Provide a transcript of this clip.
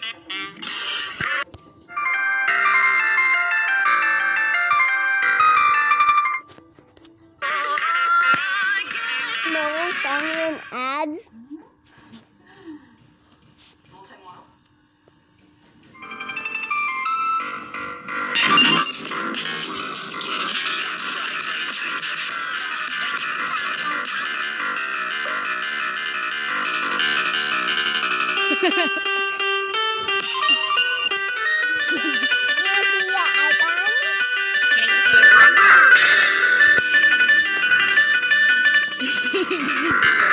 No song and ads. Ha ha ha. Yeah.